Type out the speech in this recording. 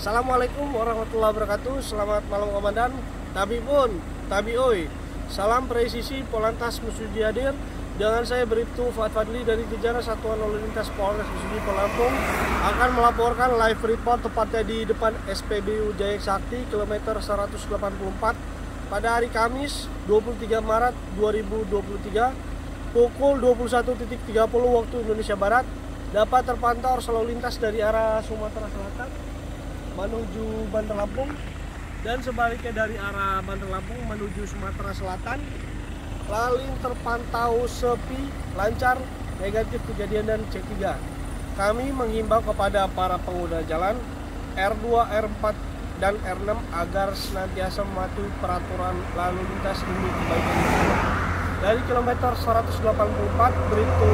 Assalamualaikum warahmatullahi wabarakatuh. Selamat malam komandan. Tabi pun, tabi oi. Salam presisi Polantas Musudi hadir Dengan saya Bribtu Fuad Fadli dari Jajaran Satuan Lalu Lintas Polres Musudi Pelampung Akan melaporkan live report tepatnya di depan SPBU Jaya Sakti kilometer 184 pada hari Kamis 23 Maret 2023 pukul 21.30 waktu Indonesia Barat dapat terpantau arus lalu lintas dari arah Sumatera Selatan menuju Bandar Lampung dan sebaliknya dari arah Bandar Lampung menuju Sumatera Selatan. Lalu terpantau sepi, lancar, negatif kejadian dan C3 kami menghimbau kepada para pengguna jalan R2, R4 dan R6 agar senantiasa mematuhi peraturan lalu lintas demi kebaikan. Dari kilometer 184 Brito